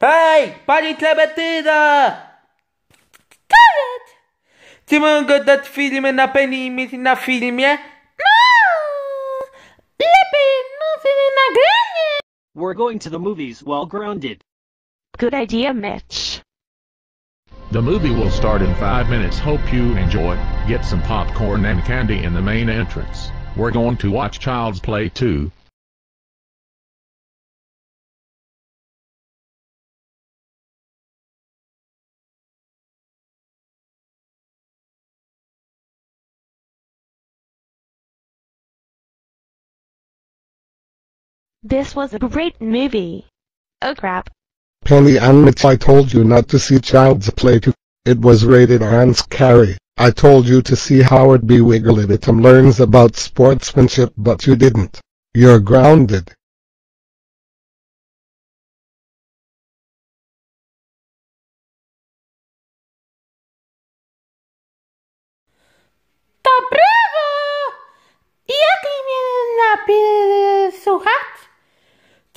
Hej, pani Klementyna! Czy mogę dać filmy na penimit na filmie? Eh? Lepiej nocy nagranie! We're going to the movies while grounded. Good idea, Mitch. The movie will start in five minutes. Hope you enjoy. Get some popcorn and candy in the main entrance. We're going to watch Child's Play 2. This was a great movie. Oh crap. Penny and Mitch I told you not to see Child's Play 2. It was rated R and scary. I told you to see Howard B. Wigglebottom learns about sportsmanship but you didn't. You're grounded.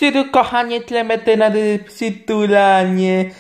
Tylko kochanie, tlemety na sytulanie.